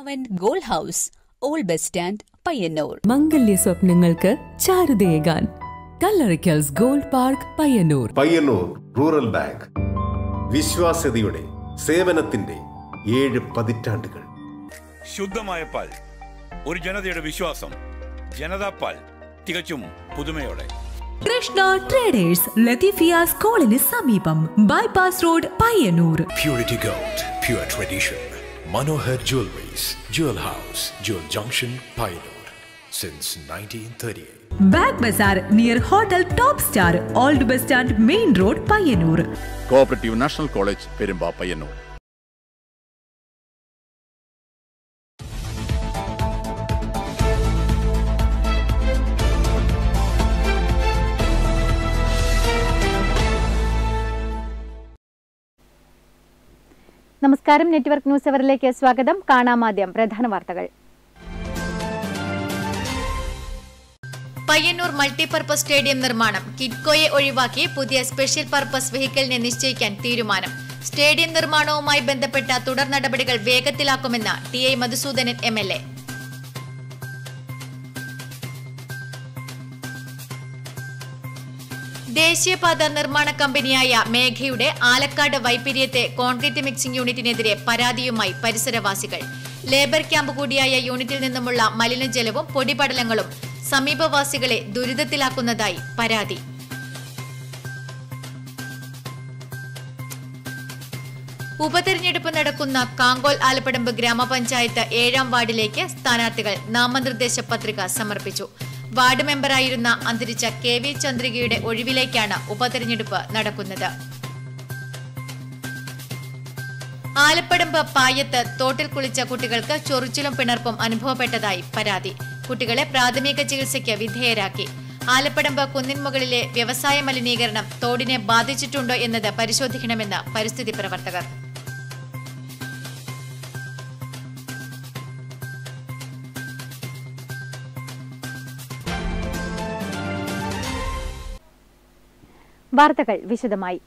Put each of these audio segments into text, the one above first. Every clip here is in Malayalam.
അവൻ gold house old bus stand Payyanur. മംഗല്യ സ്വപ്നങ്ങൾക്ക് ചാരുതേകാൻ. Kallarikkals gold park Payyanur. Payyanur rural bank. വിശ്വാസ്യതയുടെ സേവനത്തിന്റെ ഏഴ് പതിറ്റാണ്ടുകൾ. ശുദ്ധമായ പാൽ ഒരു ജനതയുടെ വിശ്വാസം ജനതാ പാൽ തികച്ചും പുതുമയോടെ. കൃഷ്ണ ട്രേഡേഴ്സ് ലത്തീഫിയ സ്കൂളിന് സമീപം bypass road Payyanur. Purity gold pure tradition. Manohar Jewelries, Jewel House, Jewel Junction, Pailoor Since 1938. Bag Bazar near hotel top star old bus stand main road Payyanur cooperative national college Perumba Payyanur നമസ്കാരം. നെറ്റ്വർക്ക് ന്യൂസ് അവറിലേക്ക് സ്വാഗതം. കാണാമാദ്യം പ്രധാന വാർത്തകൾ. പയ്യന്നൂർ മൾട്ടിപർപ്പസ് സ്റ്റേഡിയം നിർമ്മാണം. കിഡ്കോയെ ഒഴിവാക്കി പുതിയ സ്പെഷ്യൽ പർപ്പസ് വെഹിക്കിളിനെ നിശ്ചയിക്കാൻ തീരുമാനം. സ്റ്റേഡിയം നിർമ്മാണവുമായി ബന്ധപ്പെട്ട തുടർ നടപടികൾ വേഗത്തിലാക്കുമെന്ന് T I Madhusoodanan M L A. ദേശീയപാത നിർമ്മാണ കമ്പനിയായ മേഘയുടെ ആലക്കാട് വൈപ്പിരിയത്തെ കോൺക്രീറ്റ് മിക്സിംഗ് യൂണിറ്റിനെതിരെ പരാതിയുമായി പരിസരവാസികൾ. ലേബർ ക്യാമ്പ് കൂടിയായ യൂണിറ്റിൽ നിന്നുമുള്ള മലിനജലവും പൊടിപടലങ്ങളും സമീപവാസികളെ ദുരിതത്തിലാക്കുന്നതായി പരാതി. ഉപതെരഞ്ഞെടുപ്പ് നടക്കുന്ന കാങ്കോൽ ആലപ്പടമ്പ് ഗ്രാമപഞ്ചായത്ത് ഏഴാം വാർഡിലേക്ക് സ്ഥാനാർത്ഥികൾ നാമനിർദ്ദേശ പത്രിക സമർപ്പിച്ചു. വാർഡ് മെമ്പറായിരുന്ന അന്തരിച്ച കെ വി ചന്ദ്രികയുടെ ഒഴിവിലേക്കാണ് ഉപതെരഞ്ഞെടുപ്പ് നടക്കുന്നത്. ആലപ്പടമ്പ് പായത്ത് തോട്ടിൽ കുളിച്ച കുട്ടികൾക്ക് ചൊറിച്ചിലും പിണർപ്പും അനുഭവപ്പെട്ടതായി പരാതി. കുട്ടികളെ പ്രാഥമിക ചികിത്സയ്ക്ക് വിധേയരാക്കി. ആലപ്പടമ്പ് കുന്നിൻമുകളിലെ വ്യവസായ മലിനീകരണം തോടിനെ ബാധിച്ചിട്ടുണ്ടോ എന്നത് പരിശോധിക്കണമെന്ന് പരിസ്ഥിതി പ്രവർത്തകർ. വാർത്തകൾ വിശദമായി.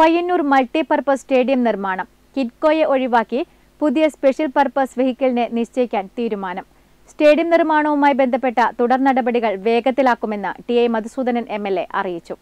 പയ്യന്നൂർ മൾട്ടിപർപ്പസ് സ്റ്റേഡിയം നിർമ്മാണം. കിഡ്കോയെ ഒഴിവാക്കി പുതിയ സ്പെഷ്യൽ പർപ്പസ് വെഹിക്കിളിനെ നിശ്ചയിക്കാൻ തീരുമാനം. സ്റ്റേഡിയം നിർമ്മാണവുമായി ബന്ധപ്പെട്ട തുടർ നടപടികൾ വേഗത്തിലാക്കുമെന്ന് ടി ഐ മധുസൂദനൻ എം അറിയിച്ചു.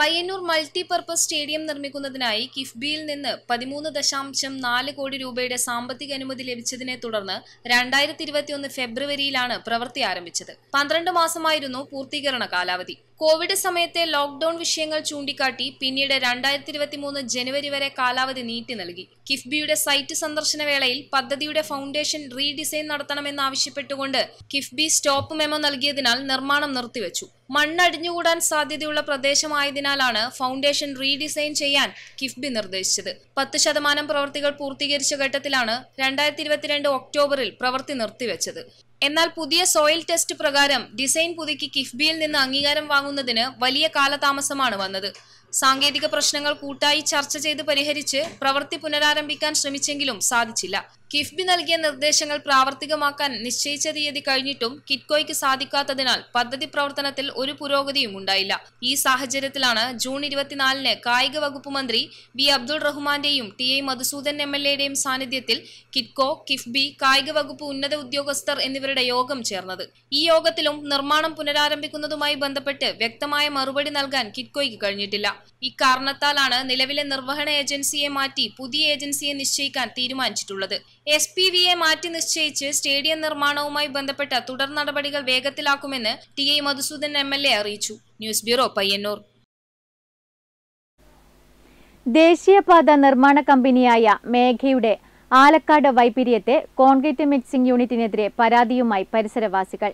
പയ്യന്നൂർ മൾട്ടിപർപ്പസ് സ്റ്റേഡിയം നിർമ്മിക്കുന്നതിനായി കിഫ്ബിയിൽ നിന്ന് പതിമൂന്ന് ദശാംശം നാല് കോടി രൂപയുടെ സാമ്പത്തിക അനുമതി ലഭിച്ചതിനെ തുടർന്ന് രണ്ടായിരത്തി ഇരുപത്തിയൊന്ന് ഫെബ്രുവരിയിലാണ് പ്രവൃത്തി ആരംഭിച്ചത്. പന്ത്രണ്ട് മാസമായിരുന്നു പൂർത്തീകരണ കാലാവധി. കോവിഡ് സമയത്തെ ലോക്ഡൌൺ വിഷയങ്ങൾ ചൂണ്ടിക്കാട്ടി പിന്നീട് രണ്ടായിരത്തി ഇരുപത്തി മൂന്ന് ജനുവരി വരെ കാലാവധി നീട്ടി നൽകി. കിഫ്ബിയുടെ സൈറ്റ് സന്ദർശന വേളയിൽ പദ്ധതിയുടെ ഫൗണ്ടേഷൻ റീഡിസൈൻ നടത്തണമെന്നാവശ്യപ്പെട്ടുകൊണ്ട് കിഫ്ബി സ്റ്റോപ്പ് മെമ്മോ നൽകിയതിനാൽ നിർമ്മാണം നിർത്തിവെച്ചു. മണ്ണടിഞ്ഞുകൂടാൻ സാധ്യതയുള്ള പ്രദേശമായതിനാലാണ് ഫൗണ്ടേഷൻ റീഡിസൈൻ ചെയ്യാൻ കിഫ്ബി നിർദ്ദേശിച്ചത്. പത്ത് ശതമാനം പ്രവൃത്തികൾ പൂർത്തീകരിച്ച ഘട്ടത്തിലാണ് രണ്ടായിരത്തി ഇരുപത്തിരണ്ട് ഒക്ടോബറിൽ പ്രവൃത്തി നിർത്തിവെച്ചത്. എന്നാൽ പുതിയ സോയിൽ ടെസ്റ്റ് പ്രകാരം ഡിസൈൻ പുതുക്കി കിഫ്ബിയിൽ നിന്ന് അംഗീകാരം വാങ്ങുന്നതിന് വലിയ കാലതാമസമാണ് വന്നത്. സാങ്കേതിക പ്രശ്നങ്ങൾ കൂട്ടായി ചർച്ച ചെയ്ത് പരിഹരിച്ച് പ്രവൃത്തി പുനരാരംഭിക്കാൻ ശ്രമിച്ചെങ്കിലും സാധിച്ചില്ല. കിഫ്ബി നൽകിയ നിർദ്ദേശങ്ങൾ പ്രാവർത്തികമാക്കാൻ നിശ്ചയിച്ച തീയതി കഴിഞ്ഞിട്ടും കിറ്റ്കോയ്ക്ക് സാധിക്കാത്തതിനാൽ പദ്ധതി പ്രവർത്തനത്തിൽ ഒരു പുരോഗതിയും ഉണ്ടായില്ല. ഈ സാഹചര്യത്തിലാണ് ജൂൺ ഇരുപത്തിനാലിന് കായിക വകുപ്പ് മന്ത്രി V. Abdul റഹ്മാന്റെയും T. I. Madhusudan M. L. എയുടെയും സാന്നിധ്യത്തിൽ കിറ്റ്കോ കിഫ്ബി കായിക വകുപ്പ് ഉന്നത ഉദ്യോഗസ്ഥർ എന്നിവരുടെ യോഗം ചേർന്നത്. ഈ യോഗത്തിലും നിർമ്മാണം പുനരാരംഭിക്കുന്നതുമായി ബന്ധപ്പെട്ട് വ്യക്തമായ മറുപടി നൽകാൻ കിറ്റ്കോയ്ക്ക് കഴിഞ്ഞിട്ടില്ല. ഇക്കാരണത്താലാണ് നിലവിലെ നിർവഹണ ഏജൻസിയെ മാറ്റി പുതിയ ഏജൻസിയെ നിശ്ചയിക്കാൻ തീരുമാനിച്ചിട്ടുള്ളത്. എസ് പി മാറ്റി നിശ്ചയിച്ച് സ്റ്റേഡിയം നിർമ്മാണവുമായി ബന്ധപ്പെട്ട തുടർ നടപടികൾ വേഗത്തിലാക്കുമെന്ന് T I Madhusudan M L A അറിയിച്ചു. News bureau Payyanur. ദേശീയപാത നിർമ്മാണ കമ്പനിയായ മേഘയുടെ ആലക്കാട് വൈപ്പിരിയത്തെ കോൺക്രീറ്റ് മിക്സിംഗ് യൂണിറ്റിനെതിരെ പരാതിയുമായി പരിസരവാസികൾ.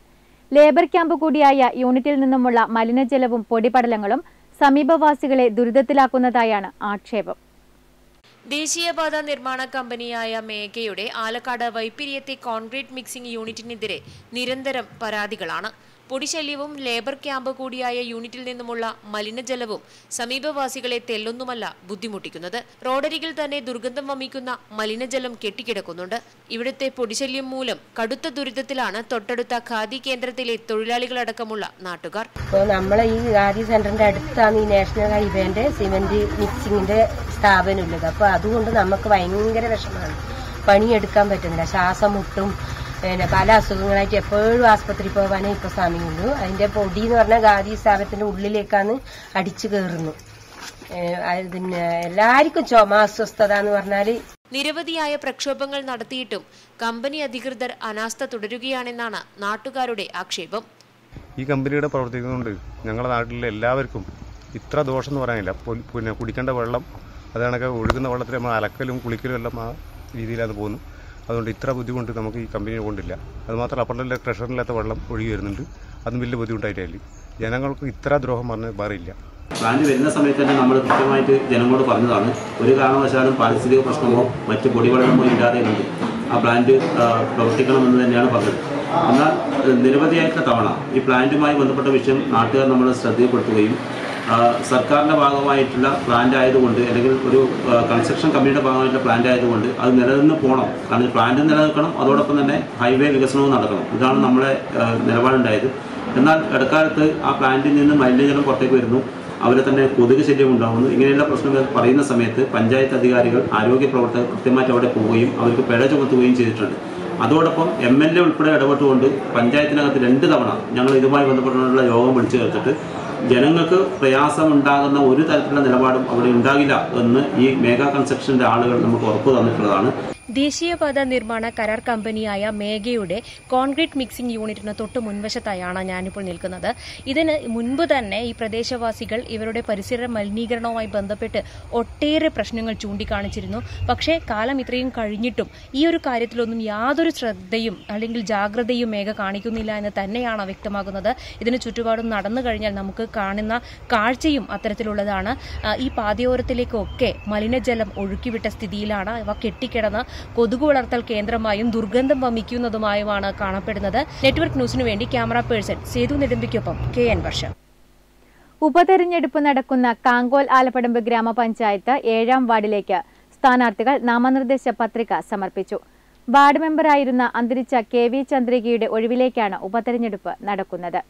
ലേബർ ക്യാമ്പ് കൂടിയായ യൂണിറ്റിൽ നിന്നുമുള്ള മലിനജലവും പൊടിപടലങ്ങളും സമീപവാസികളെ ദുരിതത്തിലാക്കുന്നതായാണ് ആക്ഷേപം. ദേശീയപാത നിർമ്മാണ കമ്പനിയായ മേഘയുടെ ആലക്കാട് വൈപ്പിരിയത്തെ കോൺക്രീറ്റ് മിക്സിംഗ് യൂണിറ്റിനെതിരെ നിരന്തരം പരാതികളാണ്. പൊടിശല്യവും ലേബർ ക്യാമ്പ് കൂടിയായ യൂണിറ്റിൽ നിന്നുമുള്ള മലിനജലവും സമീപവാസികളെ തെല്ലൊന്നുമല്ല ബുദ്ധിമുട്ടിക്കുന്നത്. റോഡരികിൽ തന്നെ ദുർഗന്ധം വമിക്കുന്ന മലിനജലം കെട്ടിക്കിടക്കുന്നുണ്ട്. ഇവിടുത്തെ പൊടിശല്യം മൂലം കടുത്ത ദുരിതത്തിലാണ് തൊട്ടടുത്ത ഖാദി കേന്ദ്രത്തിലെ തൊഴിലാളികളടക്കമുള്ള നാട്ടുകാർ. നമ്മളെ ഈ ഖാദി സെന്ററിന്റെ അടുത്താണ് ഈ നാഷണൽ ഹൈവേന്റെ സിമന്റ് മിക്സിംഗിന്റെ സ്ഥാപനം അപ്പോൾ അതുകൊണ്ട് നമുക്ക് ഭയങ്കര വിഷമമാണ്. പണിയെടുക്കാൻ പറ്റുന്നില്ല. ശ്വാസം മുട്ടും പിന്നെ പല അസുഖങ്ങളായിട്ട് എപ്പോഴും ആസ്പത്രി പോകാനേ ഇപ്പൊ സമയമുള്ളൂ. അതിന്റെ പൊടി എന്ന് പറഞ്ഞാൽ ഗാദി സ്ഥാപനത്തിന്റെ ഉള്ളിലേക്കാണ് അടിച്ചു കയറുന്നു. പിന്നെ എല്ലാവർക്കും ചുമ അസ്വസ്ഥത എന്ന് പറഞ്ഞാൽ നിരവധിയായ പ്രക്ഷോഭങ്ങൾ നടത്തിയിട്ടും കമ്പനി അധികൃതർ അനാസ്ഥ തുടരുകയാണെന്നാണ് നാട്ടുകാരുടെ ആക്ഷേപം. ഈ കമ്പനിയുടെ പ്രവർത്തിക്കുന്നതുകൊണ്ട് ഞങ്ങളുടെ നാട്ടിലെ എല്ലാവർക്കും ഇത്ര ദോഷം എന്ന് പറയാനില്ല. പിന്നെ കുടിക്കേണ്ട വെള്ളം അത് കണക്ക് ഒഴുകുന്ന വെള്ളത്തിൽ നമ്മൾ അലക്കലും കുളിക്കലും എല്ലാം ആ രീതിയിലാണ് പോകുന്നു അതുകൊണ്ട് ഇത്ര ബുദ്ധിമുട്ട് നമുക്ക് ഈ കമ്പനി കൊണ്ടില്ല. അതുമാത്രം അപ്പുറത്തെ ട്രഷറില്ലാത്ത വെള്ളം ഒഴുകി വരുന്നുണ്ട്. അതും വലിയ ബുദ്ധിമുട്ടായിട്ടില്ല ജനങ്ങൾക്ക് ഇത്ര ദ്രോഹം പറഞ്ഞ് മാറിയില്ല പ്ലാന്റ് വരുന്ന സമയത്ത് തന്നെ നമ്മൾ കൃത്യമായിട്ട് ജനങ്ങളോട് പറഞ്ഞതാണ്. ഒരു കാരണവശാലും പാരിസ്ഥിതിക പ്രശ്നമോ മറ്റ് പൊടിവെള്ളമോ ഇല്ലാതെ ഉണ്ട്. ആ പ്ലാന്റ് പ്രവർത്തിക്കണമെന്ന് തന്നെയാണ് പറഞ്ഞത്. എന്നാൽ നിരവധിയായിട്ടുള്ള തവണ ഈ പ്ലാന്റുമായി ബന്ധപ്പെട്ട വിഷയം നാട്ടുകാർ നമ്മൾ ശ്രദ്ധയിൽപ്പെടുത്തുകയും സർക്കാരിന്റെ ഭാഗമായിട്ടുള്ള പ്ലാന്റ് ആയതുകൊണ്ട് അല്ലെങ്കിൽ ഒരു കൺസ്ട്രക്ഷൻ കമ്പനിയുടെ ഭാഗമായിട്ടുള്ള പ്ലാന്റ് ആയതുകൊണ്ട് അത് നിലനിന്ന് പോകണം കാരണം പ്ലാന്റ് നിലനിൽക്കണം അതോടൊപ്പം തന്നെ ഹൈവേ വികസനവും നടക്കണം. ഇതാണ് നമ്മുടെ നിലപാടുണ്ടായത്. എന്നാൽ ഇടക്കാലത്ത് ആ പ്ലാന്റിൽ നിന്ന് മലിനജലം പുറത്തേക്ക് വരുന്നു. അവരെ തന്നെ കൊതുക് ശല്യം ഉണ്ടാകുന്നു ഇങ്ങനെയുള്ള പ്രശ്നങ്ങൾ പറയുന്ന സമയത്ത് പഞ്ചായത്ത് അധികാരികൾ ആരോഗ്യ പ്രവർത്തകർ കൃത്യമായിട്ട് അവിടെ പോവുകയും അവർക്ക് പിഴ ചുമത്തുകയും ചെയ്തിട്ടുണ്ട്. അതോടൊപ്പം എം എൽ എ ഉൾപ്പെടെ ഇടപെട്ടുകൊണ്ട് പഞ്ചായത്തിനകത്ത് രണ്ട് തവണ ഞങ്ങൾ ഇതുമായി ബന്ധപ്പെട്ടുള്ള യോഗം വിളിച്ചു ചേർത്തിട്ട് ജനങ്ങൾക്ക് പ്രയാസമുണ്ടാകുന്ന ഒരു തരത്തിലുള്ള നിലപാടും അവിടെ ഉണ്ടാകില്ല എന്ന് ഈ മേഗാ കൺസ്ട്രക്ഷന്റെ ആളുകൾ നമുക്ക് ഉറപ്പ് തന്നിട്ടുള്ളതാണ്. ദേശീയപാത നിർമ്മാണ കരാർ കമ്പനിയായ മേഘയുടെ കോൺക്രീറ്റ് മിക്സിംഗ് യൂണിറ്റിന് തൊട്ട് മുൻവശത്തായാണ് ഞാനിപ്പോൾ നിൽക്കുന്നത്. ഇതിന് മുൻപ് തന്നെ ഈ പ്രദേശവാസികൾ ഇവരുടെ പരിസര മലിനീകരണവുമായി ബന്ധപ്പെട്ട് ഒട്ടേറെ പ്രശ്നങ്ങൾ ചൂണ്ടിക്കാണിച്ചിരുന്നു. പക്ഷേ കാലം ഇത്രയും കഴിഞ്ഞിട്ടും ഈ ഒരു കാര്യത്തിലൊന്നും യാതൊരു ശ്രദ്ധയും അല്ലെങ്കിൽ ജാഗ്രതയും മേഘ കാണിക്കുന്നില്ല എന്ന് തന്നെയാണ് വ്യക്തമാകുന്നത്. ഇതിന് ചുറ്റുപാടും നടന്നു കഴിഞ്ഞാൽ നമുക്ക് കാണുന്ന കാഴ്ചയും അത്തരത്തിലുള്ളതാണ്. ഈ പാതയോരത്തിലേക്കൊക്കെ മലിനജലം ഒഴുക്കിവിട്ട സ്ഥിതിയിലാണ് അവ കെട്ടിക്കിടന്ന് കൊതുക് വളർത്തൽ കേന്ദ്രമായും ദുർഗന്ധം വമിക്കുന്നതുമായുമാണ് കാണപ്പെടുന്നത്. നെറ്റ്വർക്ക് ന്യൂസിനു വേണ്ടി ക്യാമറ പേഴ്സൺ സേതു നെടുമ്പിക്കൊപ്പം കെ എൻ വർഷ. ഉപതെരഞ്ഞെടുപ്പ് നടക്കുന്ന കാങ്കോൽ ആലപ്പടമ്പ് ഗ്രാമപഞ്ചായത്ത് ഏഴാം വാർഡിലേക്ക് സ്ഥാനാർത്ഥികൾ നാമനിർദ്ദേശ പത്രിക സമർപ്പിച്ചു. വാർഡ് മെമ്പറായിരുന്ന അന്തരിച്ച കെ വി ചന്ദ്രികയുടെ ഒഴിവിലേക്കാണ് ഉപതെരഞ്ഞെടുപ്പ് നടക്കുന്നത്.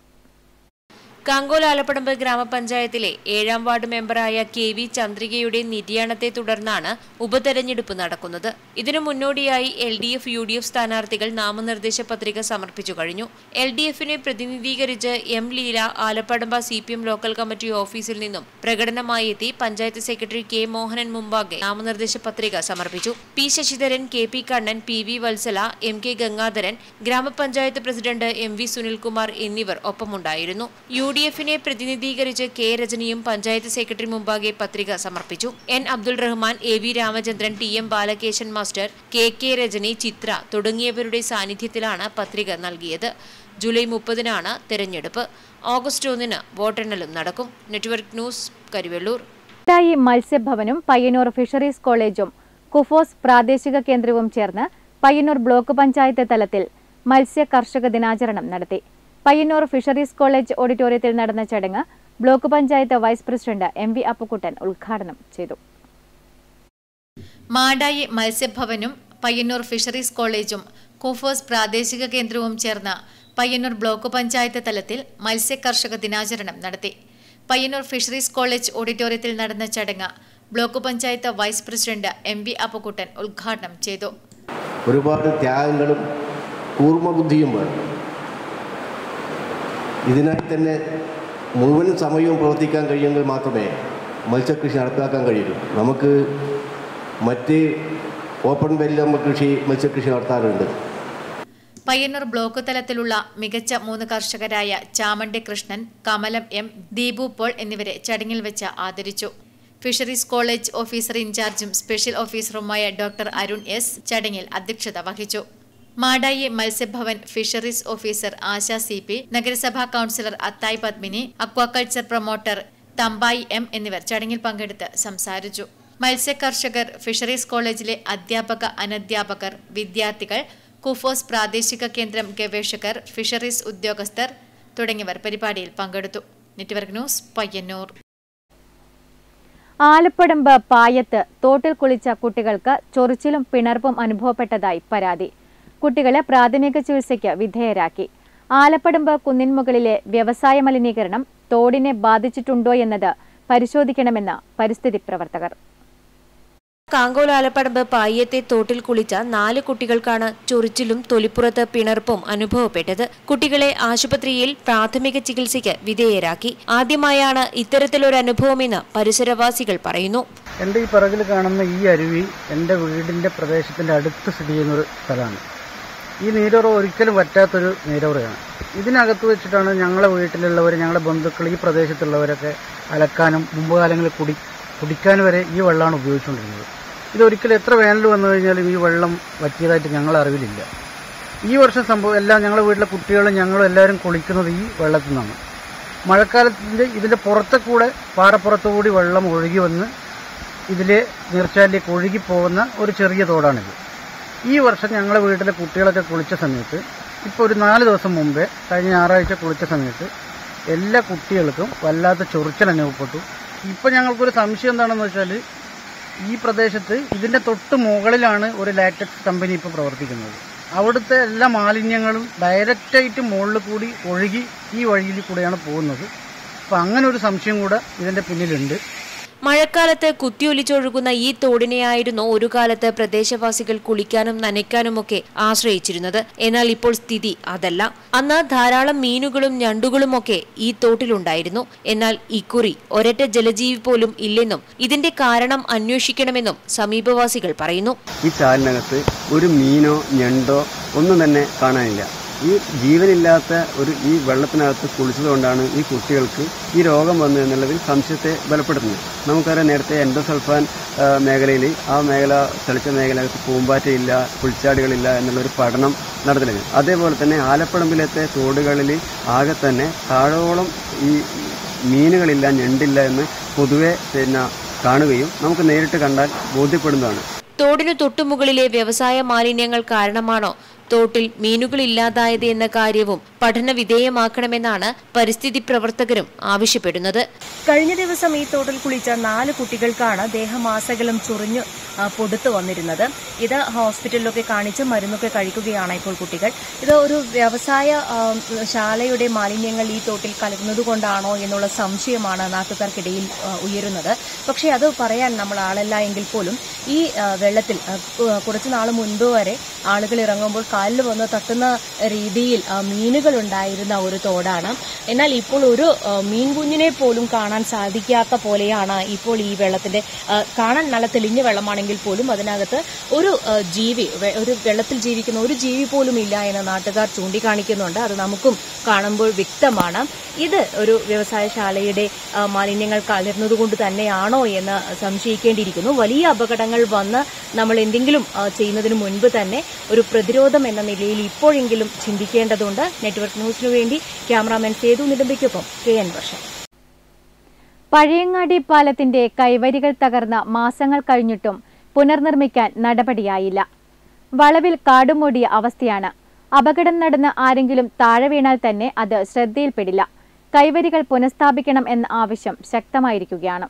കാങ്കോൽ ആലപ്പടമ്പ് ഗ്രാമപഞ്ചായത്തിലെ ഏഴാം വാർഡ് മെമ്പറായ കെ വി ചന്ദ്രികയുടെ നിര്യാണത്തെ തുടർന്നാണ് ഉപതെരഞ്ഞെടുപ്പ് നടക്കുന്നത്. ഇതിനു മുന്നോടിയായി L D F U D F സ്ഥാനാർത്ഥികൾ നാമനിർദ്ദേശ പത്രിക സമർപ്പിച്ചു കഴിഞ്ഞു. എൽ ഡി എഫിനെ പ്രതിനിധീകരിച്ച് M Leela Alappadamba C P M local committee ഓഫീസിൽ നിന്നും പ്രകടനമായി എത്തി പഞ്ചായത്ത് സെക്രട്ടറി കെ മോഹനൻ മുമ്പാകെ നാമനിർദ്ദേശ പത്രിക സമർപ്പിച്ചു. P Sasidharan K P Kannan P V Vatsala M K Gangadharan grama panchayat president M V Sunilkumar എന്നിവർ ഒപ്പമുണ്ടായിരുന്നു. യു ഡി എഫിനെ പ്രതിനിധീകരിച്ച് കെ രജനിയും പഞ്ചായത്ത് സെക്രട്ടറി മുമ്പാകെ പത്രിക സമർപ്പിച്ചു. N Abdul Rahman A V Ramachandran T M Balakeshan master K K Rajani Chitra തുടങ്ങിയവരുടെ സാന്നിധ്യത്തിലാണ് പത്രിക നൽകിയത്. ജൂലൈ മുപ്പതിനാണ് തെരഞ്ഞെടുപ്പ്. ഓഗസ്റ്റ് ഒന്നിന് വോട്ടെണ്ണലും നടക്കും. Network news Karuvallur. മത്സ്യഭവനും Payyanur fisheries കോളേജും കുഫോസ് പ്രാദേശിക കേന്ദ്രവും ചേർന്ന് പയ്യന്നൂർ ബ്ലോക്ക് പഞ്ചായത്ത് തലത്തിൽ മത്സ്യ കർഷക ദിനാചരണം നടത്തി. പയ്യന്നൂർ ഫിഷറീസ് കോളേജ് ഓഡിറ്റോറിയത്തിൽ നടന്ന ചടങ്ങ് block panchayat vice president M V Appukuttan ഉദ്ഘാടനം ചെയ്തു. മാടായി മത്സ്യഭവനും പയ്യന്നൂർ ഫിഷറീസ് കോളേജും കൂഫോസ് പ്രാദേശിക കേന്ദ്രവും ചേർന്ന് പയ്യന്നൂർ ബ്ലോക്ക് പഞ്ചായത്ത് തലത്തിൽ മത്സ്യകർഷക ദിനാചരണം നടത്തി. പയ്യന്നൂർ ഫിഷറീസ് കോളേജ് ഓഡിറ്റോറിയത്തിൽ നടന്ന ചടങ്ങ് block panchayat vice president M V Appukuttan ഉദ്ഘാടനം ചെയ്തു. ഒരുപാട് ത്യാഗങ്ങളും കൂർമ്മബുദ്ധിയും വേണം. ഇതിനായി തന്നെ മുഴുവൻ സമയവും പ്രവർത്തിക്കാൻ കഴിയുമെങ്കിൽ മാത്രമേ മത്സ്യകൃഷി നടപ്പിലാക്കാൻ കഴിയുള്ളൂ നമുക്ക് മറ്റ് ഓപ്പൺ വെല്ല കൃഷി മത്സ്യകൃഷി നടത്താറുണ്ട്. പയ്യന്നൂർ ബ്ലോക്ക് തലത്തിലുള്ള മികച്ച മൂന്ന് കർഷകരായ ചാമണ്ടി കൃഷ്ണൻ കമലം എം ദീപു പോൾ എന്നിവരെ ചടങ്ങിൽ വെച്ച് ആദരിച്ചു. ഫിഷറീസ് കോളേജ് ഓഫീസർ ഇൻചാർജും സ്പെഷ്യൽ ഓഫീസറുമായ ഡോക്ടർ അരുൺ എസ് ചടങ്ങിൽ അധ്യക്ഷത വഹിച്ചു. Madayi Matsyabhavan fisheries officer Asha C P നഗരസഭാ councillor Athai Padmini aquaculture promoter Thampayi M എന്നിവർ ചടങ്ങിൽ പങ്കെടുത്ത് സംസാരിച്ചു. മത്സ്യകർഷകർ ഫിഷറീസ് കോളേജിലെ അധ്യാപക അനധ്യാപകർ വിദ്യാർത്ഥികൾ കുഫോസ് പ്രാദേശിക കേന്ദ്രം ഗവേഷകർ ഫിഷറീസ് ഉദ്യോഗസ്ഥർ തുടങ്ങിയവർ പരിപാടിയിൽ പങ്കെടുത്തു. Network news Payyanur. ആലപ്പടമ്പ് പായത്ത് തോട്ടിൽ കുളിച്ച കുട്ടികൾക്ക് ചൊറിച്ചിലും പിണർപ്പും അനുഭവപ്പെട്ടതായി പരാതി. കുട്ടികളെ പ്രാഥമിക ചികിത്സയ്ക്ക് വിധേയരാക്കി. ആലപ്പടമ്പ് കുന്നിൻമുകളിലെ വ്യവസായ മലിനീകരണം തോടിനെ ബാധിച്ചിട്ടുണ്ടോ എന്നത് പരിശോധിക്കണമെന്ന് പരിസ്ഥിതി പ്രവർത്തകർ. കാങ്കോൽ ആലപ്പടമ്പ് പായ്യത്തെ തോട്ടിൽ കുളിച്ച നാല് കുട്ടികൾക്കാണ് ചൊറിച്ചിലും തൊലിപ്പുറത്ത് പിണർപ്പും അനുഭവപ്പെട്ടത്. കുട്ടികളെ ആശുപത്രിയിൽ പ്രാഥമിക ചികിത്സയ്ക്ക് വിധേയരാക്കി. ആദ്യമായാണ് ഇത്തരത്തിലൊരു അനുഭവമെന്ന് പരിസരവാസികൾ പറയുന്നു. എന്റെ ഈ പിറകിൽ കാണുന്ന ഈ അരുവി എന്റെ വീടിന്റെ പ്രദേശത്തിന്റെ അടുത്ത് സ്ഥിതി ചെയ്യുന്ന ഒരു സ്ഥലമാണ്. ഈ നീരോറ ഒരിക്കലും പറ്റാത്തൊരു നീരുറയാണ്. ഇതിനകത്ത് വെച്ചിട്ടാണ് ഞങ്ങളെ വീട്ടിലുള്ളവർ ഞങ്ങളുടെ ബന്ധുക്കൾ ഈ പ്രദേശത്തുള്ളവരൊക്കെ അലക്കാനും മുമ്പ് കാലങ്ങളിൽ കുടി കുടിക്കാൻ വരെ ഈ വെള്ളമാണ് ഉപയോഗിച്ചുകൊണ്ടിരുന്നത്. ഇതൊരിക്കലും എത്ര വേനൽ വന്നു കഴിഞ്ഞാലും ഈ വെള്ളം വറ്റിയതായിട്ട് ഞങ്ങൾ അറിവിലില്ല. ഈ വർഷം സംഭവം എല്ലാം ഞങ്ങളുടെ വീട്ടിലെ കുട്ടികളും ഞങ്ങളും എല്ലാവരും കുളിക്കുന്നത് ഈ വെള്ളത്തിൽ നിന്നാണ്. മഴക്കാലത്തിന്റെ ഇതിന്റെ പുറത്തെ കൂടെ പാറപ്പുറത്തു കൂടി വെള്ളം ഒഴുകി വന്ന് ഇതിലെ നീർച്ചാലിലേക്ക് ഒഴുകി പോകുന്ന ഒരു ചെറിയ തോടാണിത്. ഈ വർഷം ഞങ്ങളുടെ വീട്ടിലെ കുട്ടികളൊക്കെ കുളിച്ച സമയത്ത് ഇപ്പോൾ ഒരു നാല് ദിവസം മുമ്പേ കഴിഞ്ഞ ഞായറാഴ്ച കുളിച്ച സമയത്ത് എല്ലാ കുട്ടികൾക്കും വല്ലാത്ത ചൊറിച്ചൽ അനുഭവപ്പെട്ടു. ഇപ്പോൾ ഞങ്ങൾക്കൊരു സംശയം എന്താണെന്ന് വെച്ചാൽ ഈ പ്രദേശത്ത് ഇതിന്റെ തൊട്ട് മുകളിലാണ് ഒരു ലാറ്റക്സ് കമ്പനി ഇപ്പോൾ പ്രവർത്തിക്കുന്നത്. അവിടുത്തെ എല്ലാ മാലിന്യങ്ങളും ഡയറക്റ്റായിട്ട് മുകളിൽ കൂടി ഒഴുകി ഈ വഴിയിൽ കൂടെയാണ് പോകുന്നത്. അപ്പം അങ്ങനെ ഒരു സംശയം കൂടെ ഇതിന്റെ പിന്നിലുണ്ട്. മഴക്കാലത്ത് കുത്തിയൊലിച്ചൊഴുകുന്ന ഈ തോടിനെയായിരുന്നു ഒരു കാലത്ത് പ്രദേശവാസികൾ കുളിക്കാനും നനയ്ക്കാനുമൊക്കെ ആശ്രയിച്ചിരുന്നത്. എന്നാൽ ഇപ്പോൾ സ്ഥിതി അതല്ല. അന്ന് ധാരാളം മീനുകളും ഞണ്ടുകളുമൊക്കെ ഈ തോട്ടിലുണ്ടായിരുന്നു. എന്നാൽ ഇക്കുറി ഒരൊറ്റ ജലജീവി പോലും ഇല്ലെന്നും ഇതിന്റെ കാരണം അന്വേഷിക്കണമെന്നും സമീപവാസികൾ പറയുന്നു. ഈ ചാലിനകത്ത് ഒരു മീനോ ഞണ്ടോ ഒന്നും തന്നെ കാണാനില്ല. ഈ ജീവനില്ലാത്ത ഒരു ഈ വെള്ളത്തിനകത്ത് കുളിച്ചതുകൊണ്ടാണ് ഈ കുട്ടികൾക്ക് ഈ രോഗം വന്നു എന്നുള്ളതിൽ സംശയത്തെ ബലപ്പെടുത്തുന്നത്. നമുക്കറിയാം നേരത്തെ എൻഡോസൾഫാൻ മേഖലയിൽ ആ മേഖല തെളിച്ച മേഖലകത്ത് പൂമ്പാറ്റയില്ല പുൽച്ചാടികളില്ല എന്നുള്ളൊരു പഠനം നടന്നിരുന്നു അതേപോലെ തന്നെ ആലപ്പടമ്പിലത്തെ തോടുകളിൽ ആകെ തന്നെ താഴോളം ഈ മീനുകളില്ല ഞണ്ടില്ല എന്ന് പൊതുവെ പിന്നെ കാണുകയും നമുക്ക് നേരിട്ട് കണ്ടാൽ ബോധ്യപ്പെടുന്നതാണ്. തോടിനു തൊട്ടുമുകളിലെ വ്യവസായ മാലിന്യങ്ങൾ കാരണമാണോ തോട്ടിൽ മീനുകൾ ഇല്ലാതായത് എന്ന കാര്യവും പഠന വിധേയമാക്കണമെന്നാണ് പരിസ്ഥിതി പ്രവർത്തകരും ആവശ്യപ്പെടുന്നത്. കഴിഞ്ഞ ദിവസം ഈ തോട്ടിൽ കുളിച്ച നാല് കുട്ടികൾക്കാണ് ദേഹമാസകലം ചൊറിഞ്ഞു പൊടുത്തു വന്നിരുന്നത്. ഇത് ഹോസ്പിറ്റലിലൊക്കെ കാണിച്ച് മരുന്നൊക്കെ കഴിക്കുകയാണ് ഇപ്പോൾ കുട്ടികൾ. ഇത് ഒരു വ്യവസായ ശാലയുടെ മാലിന്യങ്ങൾ ഈ തോട്ടിൽ കലർന്നത് കൊണ്ടാണോ എന്നുള്ള സംശയമാണ് നാട്ടുകാർക്കിടയിൽ ഉയരുന്നത്. പക്ഷേ അത് പറയാൻ നമ്മൾ ആളല്ല എങ്കിൽ പോലും ഈ വെള്ളത്തിൽ കുറച്ച് നാൾ മുൻപ് വരെ ആളുകൾ ഇറങ്ങുമ്പോൾ കാലിൽ വന്ന് തട്ടുന്ന രീതിയിൽ മീനുകൾ ഉണ്ടായിരുന്ന ഒരു തോടാണ്. എന്നാൽ ഇപ്പോൾ ഒരു മീൻ കുഞ്ഞിനെ പോലും കാണാൻ സാധിക്കാത്ത പോലെയാണ് ഇപ്പോൾ ഈ വെള്ളത്തിന്റെ കാണാൻ നല്ല തെളിഞ്ഞ വെള്ളമാണെങ്കിൽ പോലും അതിനകത്ത് ഒരു ജീവി ഒരു വെള്ളത്തിൽ ജീവിക്കുന്ന ഒരു ജീവി പോലും ഇല്ല എന്ന് നാട്ടുകാർ ചൂണ്ടിക്കാണിക്കുന്നുണ്ട്. അത് നമുക്കും കാണുമ്പോൾ വ്യക്തമാണ്. ഇത് ഒരു വ്യവസായശാലയുടെ മാലിന്യങ്ങൾ കലർന്നതുകൊണ്ട് തന്നെയാണോ എന്ന് സംശയിക്കേണ്ടിയിരിക്കുന്നു. വലിയ അപകടങ്ങൾ വന്ന് നമ്മൾ എന്തെങ്കിലും ചെയ്യുന്നതിന് മുൻപ് തന്നെ ഒരു പ്രതിരോധം എന്ന നിലയിൽ ഇപ്പോഴെങ്കിലും ചിന്തിക്കേണ്ടതുണ്ട്. നെറ്റ്വർക്ക് ന്യൂസിനു വേണ്ടി ക്യാമറാമാൻ സേതു നിലമ്പയ്ക്കൊപ്പം കെ എൻ വർഷം. പഴയങ്ങാടി പാലത്തിന്റെ കൈവരികൾ തകർന്ന മാസങ്ങൾ കഴിഞ്ഞിട്ടും പുനർനിർമ്മിക്കാൻ നടപടിയായില്ല. വളവിൽ കാടുമൂടിയ അവസ്ഥയാണ്. അപകടം നടന്ന് ആരെങ്കിലും താഴെ വീണാൽ തന്നെ അത് ശ്രദ്ധയിൽപ്പെടില്ല. കൈവരികൾ പുനഃസ്ഥാപിക്കണം എന്ന ആവശ്യം ശക്തമായിരിക്കുകയാണ്.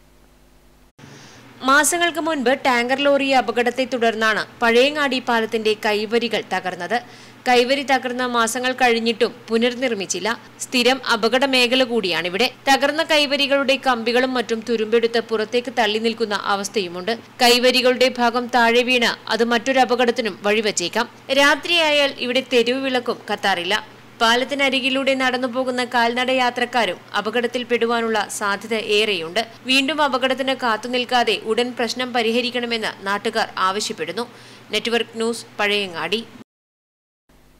മാസങ്ങൾക്ക് മുൻപ് ടാങ്കർ ലോറി അപകടത്തെ തുടർന്നാണ് പഴയങ്ങാടി പാലത്തിന്റെ കൈവരികൾ തകർന്നത്. കൈവരി തകർന്ന മാസങ്ങൾ കഴിഞ്ഞിട്ടും പുനർനിർമ്മിച്ചില്ല. സ്ഥിരം അപകട മേഖല കൂടിയാണിവിടെ. തകർന്ന കൈവരികളുടെ കമ്പികളും മറ്റും തുരുമ്പെടുത്ത് പുറത്തേക്ക് തള്ളി നിൽക്കുന്ന അവസ്ഥയുമുണ്ട്. കൈവരികളുടെ ഭാഗം താഴെ വീണ് അത് മറ്റൊരു അപകടത്തിനും വഴിവച്ചേക്കാം. രാത്രിയായാൽ ഇവിടെ തെരുവ് വിളക്കും കത്താറില്ല. പാലത്തിനരികിലൂടെ നടന്നു പോകുന്ന കാൽനട യാത്രക്കാരും അപകടത്തിൽപ്പെടുവാനുള്ള സാധ്യത ഏറെയുണ്ട്. വീണ്ടും അപകടത്തിന് കാത്തുനിൽക്കാതെ ഉടൻ പ്രശ്നം പരിഹരിക്കണമെന്ന് നാട്ടുകാർ ആവശ്യപ്പെടുന്നു. Network news Pazhayangadi.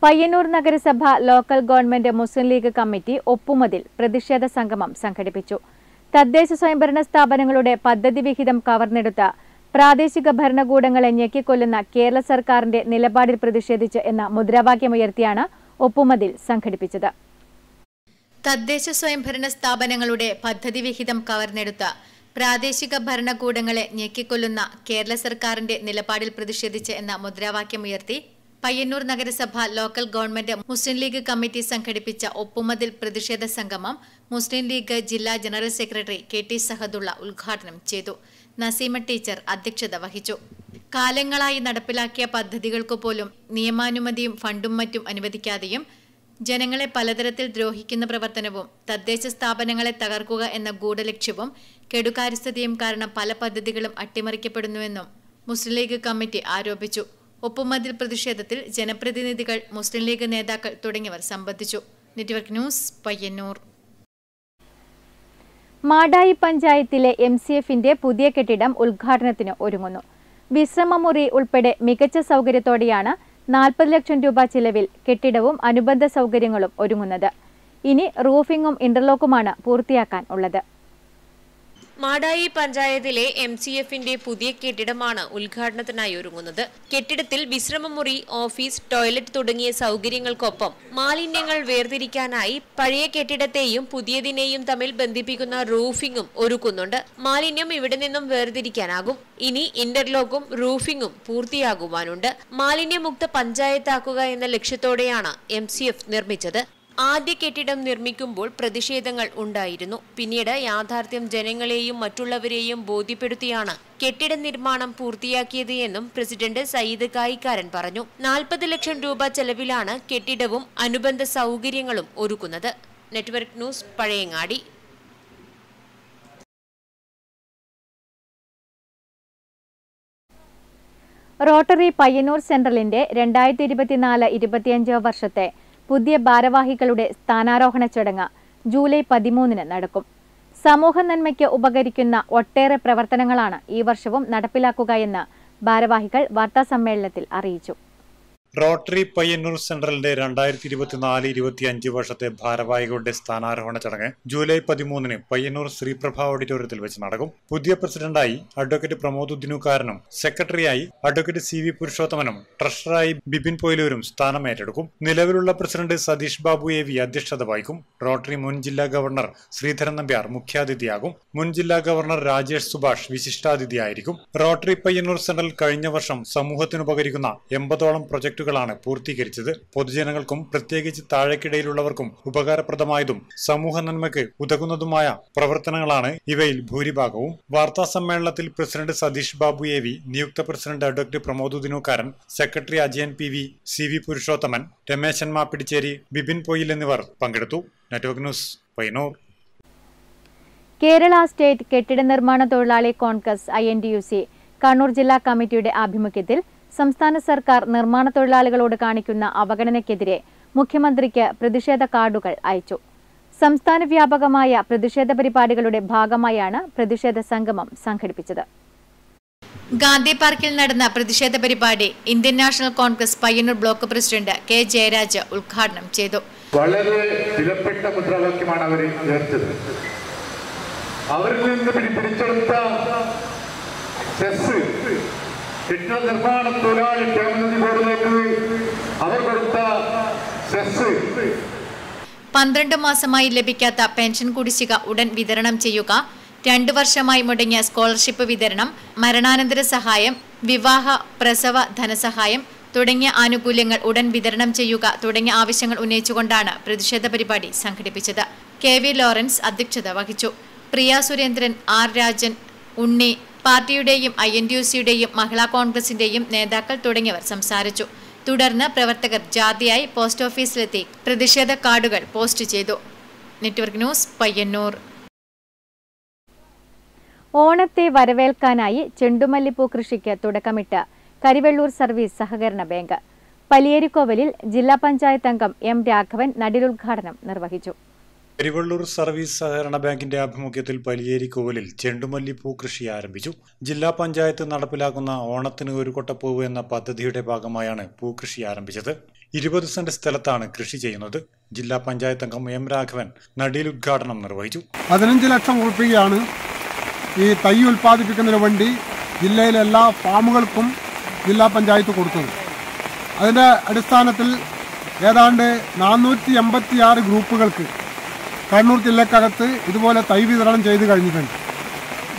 പയ്യന്നൂർ നഗരസഭ local government Muslim League committee ഒപ്പുമതിൽ പ്രതിഷേധ സംഗമം സംഘടിപ്പിച്ചു. തദ്ദേശ സ്വയംഭരണ സ്ഥാപനങ്ങളുടെ പദ്ധതി വിഹിതം കവർന്നെടുത്ത പ്രാദേശിക ഭരണകൂടങ്ങളെ ഞെക്കിക്കൊല്ലുന്ന കേരള സർക്കാരിന്റെ നിലപാടിൽ പ്രതിഷേധിച്ച് എന്ന മുദ്രാവാക്യമുയർത്തിയാണ് ഒപ്പുമതിൽ സംഘടിപ്പിച്ചത്. തദ്ദേശ സ്വയംഭരണ സ്ഥാപനങ്ങളുടെ പദ്ധതി വിഹിതം കവർന്നെടുത്ത പ്രാദേശിക ഭരണകൂടങ്ങളെ ഞെക്കിക്കൊല്ലുന്ന കേരള സർക്കാരിന്റെ നിലപാടിൽ പ്രതിഷേധിച്ച് എന്ന മുദ്രാവാക്യമുയർത്തി പയ്യന്നൂർ നഗരസഭ local government Muslim League committee സംഘടിപ്പിച്ച ഒപ്പുമതിൽ പ്രതിഷേധ സംഗമം മുസ്ലിം ലീഗ് ജില്ലാ general secretary K T Sahadulla ഉദ്ഘാടനം ചെയ്തു. നസീമ ടീച്ചർ അധ്യക്ഷത വഹിച്ചു. കാലങ്ങളായി നടപ്പിലാക്കിയ പദ്ധതികൾക്ക് പോലും നിയമാനുമതിയും ഫണ്ടും മറ്റും അനുവദിക്കാതെയും ജനങ്ങളെ പലതരത്തിൽ ദ്രോഹിക്കുന്ന പ്രവർത്തനവും തദ്ദേശ സ്ഥാപനങ്ങളെ തകർക്കുക എന്ന ഗൂഢലക്ഷ്യവും കെടുകാര്യസ്ഥതയും കാരണം പല പദ്ധതികളും അട്ടിമറിക്കപ്പെടുന്നുവെന്നും മുസ്ലിം ലീഗ് കമ്മിറ്റി ആരോപിച്ചു. ഒപ്പുമതിൽ പ്രതിഷേധത്തിൽ ജനപ്രതിനിധികൾ മുസ്ലിം ലീഗ് നേതാക്കൾ തുടങ്ങിയവർ സംബന്ധിച്ചു. Network news Payyanur. മാടായി പഞ്ചായത്തിലെ എം സി എഫിന്റെ പുതിയ കെട്ടിടം ഉദ്ഘാടനത്തിന് ഒരുങ്ങുന്നു. വിശ്രമമുറി ഉൾപ്പെടെ മികച്ച സൗകര്യത്തോടെയാണ് നാൽപ്പത് ലക്ഷം രൂപ ചിലവിൽ കെട്ടിടവും അനുബന്ധ സൗകര്യങ്ങളും ഒരുങ്ങുന്നത്. ഇനി റൂഫിംഗും ഇന്റർലോക്കുമാണ് പൂർത്തിയാക്കാൻ ഉള്ളത്. മാടായി പഞ്ചായത്തിലെ എം സി എഫിന്റെ പുതിയ കെട്ടിടമാണ് ഉദ്ഘാടനത്തിനായി ഒരുങ്ങുന്നത്. കെട്ടിടത്തിൽ വിശ്രമമുറി ഓഫീസ് ടോയ്ലറ്റ് തുടങ്ങിയ സൗകര്യങ്ങൾക്കൊപ്പം മാലിന്യങ്ങൾ വേർതിരിക്കാനായി പഴയ കെട്ടിടത്തെയും പുതിയതിനെയും തമ്മിൽ ബന്ധിപ്പിക്കുന്ന റൂഫിംഗും ഒരുക്കുന്നുണ്ട്. മാലിന്യം ഇവിടെ നിന്നും വേർതിരിക്കാനാകും. ഇനി ഇന്റർലോക്കും റൂഫിംഗും പൂർത്തിയാകുവാനുണ്ട്. മാലിന്യമുക്ത പഞ്ചായത്താക്കുക എന്ന ലക്ഷ്യത്തോടെയാണ് എം നിർമ്മിച്ചത്. ആദ്യ കെട്ടിടം നിർമ്മിക്കുമ്പോൾ പ്രതിഷേധങ്ങൾ ഉണ്ടായിരുന്നു. പിന്നീട് യാഥാർത്ഥ്യം ജനങ്ങളെയും മറ്റുള്ളവരെയും ബോധ്യപ്പെടുത്തിയാണ് കെട്ടിട നിർമ്മാണം പൂർത്തിയാക്കിയത് എന്നും പ്രസിഡന്റ് സയ്യിദ് കായിക്കാരൻ പറഞ്ഞു. നാൽപ്പത് ലക്ഷം രൂപ ചെലവിലാണ് കെട്ടിടവും അനുബന്ധ സൗകര്യങ്ങളും ഒരുക്കുന്നത്. Network news Pazhayangadi. Rotary Payyanur സെൻട്രലിന്റെ രണ്ടായിരത്തി ഇരുപത്തിനാല് ഇരുപത്തിയഞ്ച് വർഷത്തെ പുതിയ ഭാരവാഹികളുടെ സ്ഥാനാരോഹണ ചടങ്ങ് ജൂലൈ പതിമൂന്നിന് നടക്കും. സമൂഹ നന്മയ്ക്ക് ഉപകരിക്കുന്ന ഒട്ടേറെ പ്രവർത്തനങ്ങളാണ് ഈ വർഷവും നടപ്പിലാക്കുകയെന്ന് ഭാരവാഹികൾ വാർത്താസമ്മേളനത്തിൽ അറിയിച്ചു. റോട്ടറി പയ്യന്നൂർ സെൻട്രലിന്റെ രണ്ടായിരത്തി ഇരുപത്തിനാല് ഇരുപത്തി അഞ്ച് വർഷത്തെ ഭാരവാഹികളുടെ സ്ഥാനാരോഹണ ചടങ്ങ് ജൂലൈ പതിമൂന്നിന് പയ്യന്നൂർ ശ്രീപ്രഭ ഓഡിറ്റോറിയത്തിൽ വെച്ച് നടക്കും. പുതിയ പ്രസിഡന്റായി അഡ്വക്കേറ്റ് പ്രമോദ് ഉദ്ദിനുകാരനും സെക്രട്ടറിയായി അഡ്വക്കേറ്റ് സി വി പുരുഷോത്തമനും ട്രഷററായി ബിപിൻ പൊയിലൂരും സ്ഥാനം ഏറ്റെടുക്കും. നിലവിലുള്ള president Satheesh Babu A V അധ്യക്ഷത വഹിക്കും. റോട്ടറി മുൻ ജില്ലാ ഗവർണർ ശ്രീധരൻ നമ്പ്യാർ മുഖ്യാതിഥിയാകും. മുൻ ജില്ലാ ഗവർണർ രാജേഷ് സുഭാഷ് വിശിഷ്ടാതിഥിയായിരിക്കും. റോട്ടറി പയ്യന്നൂർ സെൻട്രൽ കഴിഞ്ഞ വർഷം സമൂഹത്തിനുപകരിക്കുന്ന എൺപതോളം പ്രൊജക്ടുകളാണ് പൂർത്തീകരിച്ചത്. പൊതുജനങ്ങൾക്കും പ്രത്യേകിച്ച് താഴേക്കിടയിലുള്ളവർക്കും ഉപകാരപ്രദമായതും സമൂഹ നന്മയ്ക്ക് ഉതകുന്നതുമായ പ്രവർത്തനങ്ങളാണ് ഇവയിൽ ഭൂരിഭാഗവും. വാർത്താ സമ്മേളനത്തിൽ president Satheesh Babu A V നിയുക്ത president advocate Pramod Udinookkaran secretary Ajayan P V C V Purushothaman Rameshan Mappidicheri Bipin Poyil എന്നിവർ പങ്കെടുത്തു. Network news Payyanur Kerala state കെട്ടിട നിർമ്മാണ തൊഴിലാളി കോൺഗ്രസ് ഐ കണ്ണൂർ ജില്ലാ കമ്മിറ്റിയുടെ ആഭിമുഖ്യത്തിൽ സംസ്ഥാന സർക്കാർ നിർമ്മാണ തൊഴിലാളികളോട് കാണിക്കുന്ന അവഗണനയ്ക്കെതിരെ മുഖ്യമന്ത്രിക്ക് പ്രതിഷേധ കാർഡുകൾ അയച്ചു. സംസ്ഥാന വ്യാപകമായ പ്രതിഷേധ പരിപാടികളുടെ ഭാഗമായാണ് പ്രതിഷേധ സംഗമം സംഘടിപ്പിച്ചത്. ഗാന്ധി പാർക്കിൽ നടന്ന പ്രതിഷേധ പരിപാടി Indian national Congress Payyanur block president K Jayaraj ഉദ്ഘാടനം ചെയ്തു. വളരെ വിലപ്പെട്ട മുദ്രാവാക്യമാണ് അവർ ഉയർത്തത് അവരിൽ നിന്ന് പിടി പിടിച്ചെടുത്ത കെട്ടിട നിർമ്മാണ തൊഴിലാളി ക്ഷേമനിധി ബോർഡിലേക്ക് അവർ കൊടുത്ത സെസ് പന്ത്രണ്ട് മാസമായി ലഭിക്കാത്ത പെൻഷൻ കുടിശ്ശിക ഉടൻ വിതരണം ചെയ്യുക രണ്ടു വർഷമായി മുടങ്ങിയ സ്കോളർഷിപ്പ് വിതരണം മരണാനന്തര സഹായം വിവാഹ പ്രസവ ധനസഹായം തുടങ്ങിയ ആനുകൂല്യങ്ങൾ ഉടൻ വിതരണം ചെയ്യുക തുടങ്ങിയ ആവശ്യങ്ങൾ ഉന്നയിച്ചുകൊണ്ടാണ് പ്രതിഷേധ പരിപാടി സംഘടിപ്പിച്ചത്. കെ വി ലോറൻസ് അധ്യക്ഷത വഹിച്ചു. പ്രിയ സുരേന്ദ്രൻ ആർ രാജൻ ഉണ്ണി പാർട്ടിയുടെയും ഐ എൻ ഡി യു സിയുടെയും മഹിളാ കോൺഗ്രസിന്റെയും നേതാക്കൾ തുടങ്ങിയവർ സംസാരിച്ചു. തുടർന്ന് പ്രവർത്തകർ ജാതിയായി പോസ്റ്റ് ഓഫീസിലെത്തി പ്രതിഷേധ കാർഡുകൾ പോസ്റ്റ് ചെയ്തു. Network news Payyanur. ഓണത്തെ വരവേൽക്കാനായി ചെണ്ടുമല്ലിപ്പൂ കൃഷിക്ക് തുടക്കമിട്ട് കരിവെള്ളൂർ സർവീസ് സഹകരണ ബാങ്ക്. പലിയേരിക്കോവലിൽ ജില്ലാ പഞ്ചായത്ത് അംഗം എം രാഘവൻ നടിലുദ്ഘാടനം നിർവഹിച്ചു. കരിവള്ളൂർ സർവീസ് സഹകരണ ബാങ്കിന്റെ ആഭിമുഖ്യത്തിൽ പലിയേരി കോവിലിൽ ചെണ്ടുമല്ലിപ്പൂ കൃഷി ആരംഭിച്ചു. ജില്ലാ പഞ്ചായത്ത് നടപ്പിലാക്കുന്ന ഓണത്തിന് ഒരു കൊട്ടപ്പൂവ് എന്ന പദ്ധതിയുടെ ഭാഗമായാണ് പൂക്കൃഷി ആരംഭിച്ചത്. ഇരുപത് സെന്റ് സ്ഥലത്താണ് കൃഷി ചെയ്യുന്നത്. ജില്ലാ പഞ്ചായത്ത് അംഗം എം രാഘവൻ നടിയിൽ ഉദ്ഘാടനം നിർവഹിച്ചു. പതിനഞ്ച് ലക്ഷം രൂപയാണ് ഈ തൈ ഉൽപ്പാദിപ്പിക്കുന്നതിന് വേണ്ടി ജില്ലയിലെ എല്ലാ ഫാമുകൾക്കും ജില്ലാ പഞ്ചായത്ത് കൊടുത്തത്. അതിന്റെ അടിസ്ഥാനത്തിൽ ഏതാണ്ട് നാനൂറ്റി എൺപത്തിയാറ് ഗ്രൂപ്പുകൾക്ക് കണ്ണൂർ ജില്ലക്കകത്ത് ഇതുപോലെ തൈ വിതരണം ചെയ്ത് കഴിഞ്ഞിട്ടുണ്ട്.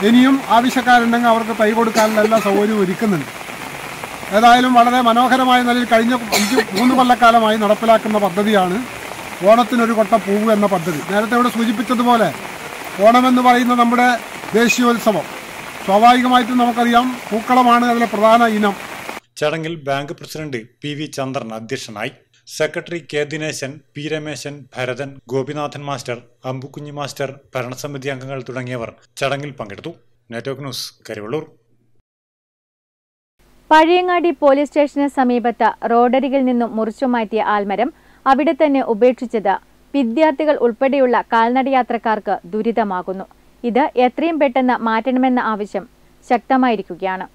ഇനിയും ആവശ്യക്കാരുണ്ടെങ്കിൽ അവർക്ക് തൈ കൊടുക്കാനുള്ള എല്ലാ സൗകര്യവും ഒരുക്കുന്നുണ്ട്. ഏതായാലും വളരെ മനോഹരമായ നിലയിൽ കഴിഞ്ഞ അഞ്ച് മൂന്ന് കൊല്ലക്കാലമായി നടപ്പിലാക്കുന്ന പദ്ധതിയാണ് ഓണത്തിനൊരു കൊട്ട പൂവ് എന്ന പദ്ധതി. നേരത്തെ ഇവിടെ സൂചിപ്പിച്ചതുപോലെ ഓണമെന്ന് പറയുന്ന നമ്മുടെ ദേശീയോത്സവം. സ്വാഭാവികമായിട്ടും നമുക്കറിയാം പൂക്കളമാണ് അതിലെ പ്രധാന ഇനം. ചടങ്ങിൽ bank president P V Chandran അധ്യക്ഷനായി. Secretary K Dineshan P Rameshan Bharathan Gopinathan master Ambukunhi master ഭരണസമിതി അംഗങ്ങൾ തുടങ്ങിയവർ ചടങ്ങിൽ പങ്കെടുത്തു. Network news Karuvallur. Pazhayangadi police സ്റ്റേഷന് സമീപത്ത് റോഡരികിൽ നിന്നും മുറിച്ചുമാറ്റിയ ആൽമരം അവിടെ തന്നെ ഉപേക്ഷിച്ചത് വിദ്യാർത്ഥികൾ ഉൾപ്പെടെയുള്ള കാൽനടയാത്രക്കാർക്ക് ദുരിതമാകുന്നു. ഇത് എത്രയും പെട്ടെന്ന് മാറ്റണമെന്ന ആവശ്യം ശക്തമായിരിക്കുകയാണ്.